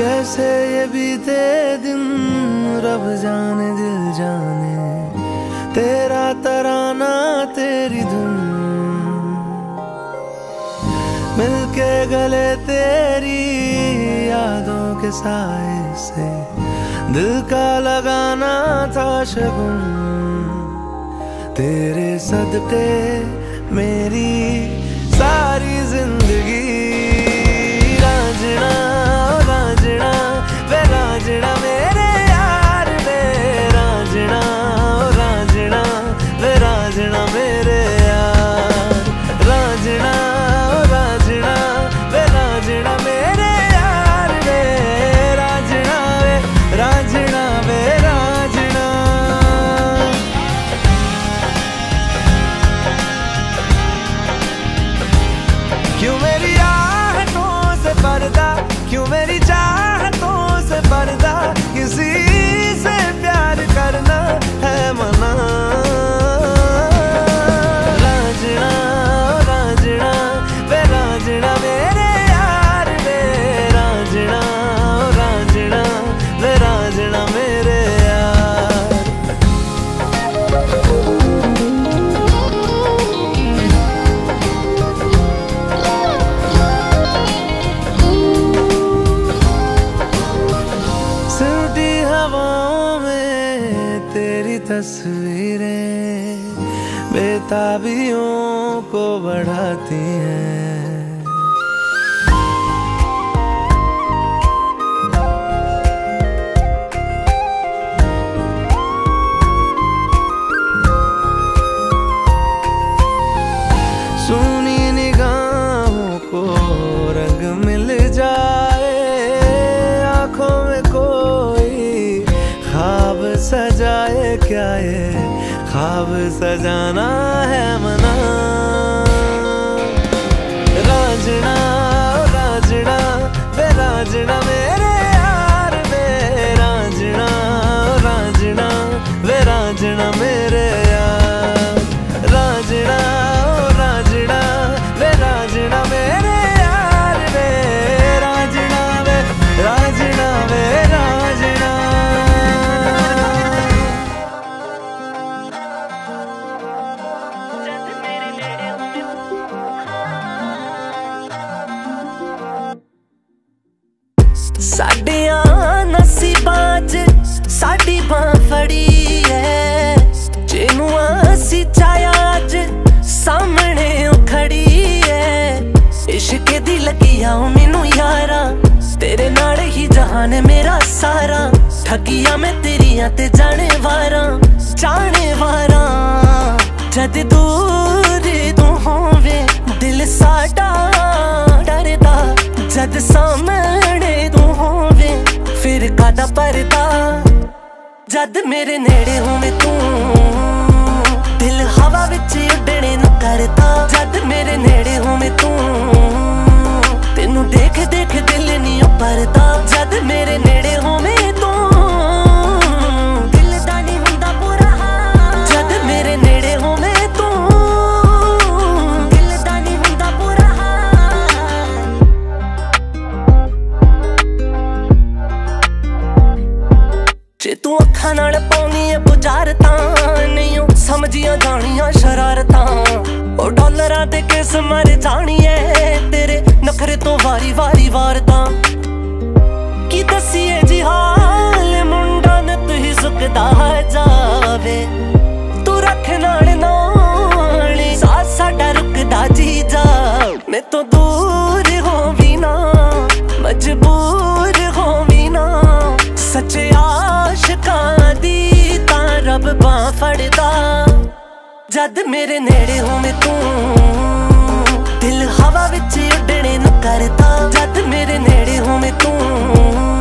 कैसे ये बीते दिन रब जाने दिल जाने तेरा तराना तेरी धुन मिलके गले तेरी यादों के साए से दिल का लगाना था शगुन तेरे सदके मेरी सारी जिंदगी तस्वीरें बेताबियों को बढ़ाती हैं सजाए क्या ये ख्वाब सजाना है मना ਸਾਡੀਆਂ ਨਸੀਬਾਂ 'ਚ ਸਾਡੀ ਬਾਹ ਫੜੀ ਐ। ਜਿਹਨੂੰ ਅਸੀਂ ਚਾਹਿਆ ਅੱਜ ਸਾਹਮਣੇ ਉਹ ਖੜੀ ਐ। ਇਸ਼ਕ ਦੀ ਲੱਗੀਆਂ ਮੈਨੂੰ ਯਾਰਾ, ਤੇਰੇ ਨਾਲ ਹੀ ਜਹਾਨ ਮੇਰਾ ਸਾਰਾ। ਠੱਗੀਆਂ ਮੈਂ ਤੇਰੀਆਂ ਤੇ ਜਾਣੇ ਵਾਰਾਂ ਜਾਣੇ ਵਾਰਾਂ ਜਦ ਦੂਰ ਤੂੰ ਹੋਵੇ, ਦਿਲ ਸਾਡਾ ਡਰਦਾ। ਜਦ ਸਾਹਮਣੇ ਤੂੰ ਫਿਰ ਕਾਦਾ ਪਰਦਾ ਜਦ ਮੇਰੇ ਨੇੜੇ ਹੋਵੇਂ ਤੂੰ, ਦਿਲ ਹਵਾ ਵਿੱਚ ਉੱਡਣੇ ਨੂੰ ਕਰਦਾ। ਜਦ ਮੇਰੇ ਨੇੜੇ ਹੋਵੇਂ ਤੂੰ ਤੂੰ ਅੱਖਾਂ ਨਾਲ ਪਾਉਣੀ ਐ ਬੁਝਾਰਤਾਂ ਨਹੀਂ ਓ ਸਮਝੀਆਂ ਜਾਣੀਆਂ ਸ਼ਰਾਰਤਾਂ। ਉਹ ਡਾਲਰਾਂ ਤੇ ਕਿਸ ਮਰ ਜਾਣੀ ਐ ਤੇਰੇ ਨਖਰੇ ਤੋਂ ਵਾਰੀ ਵਾਰੀ ਵਾਰਤਾਂ ਕੀ ਦਸੀਏ ਜਦ ਮੇਰੇ ਨੇੜੇ ਹੋਵੇਂ ਤੂੰ, ਦਿਲ ਹਵਾ ਵਿੱਚ ਉੱਡਣੇ ਨੂੰ ਕਰਦਾ। ਜਦ ਮੇਰੇ ਨੇੜੇ ਹੋਵੇਂ ਤੂੰ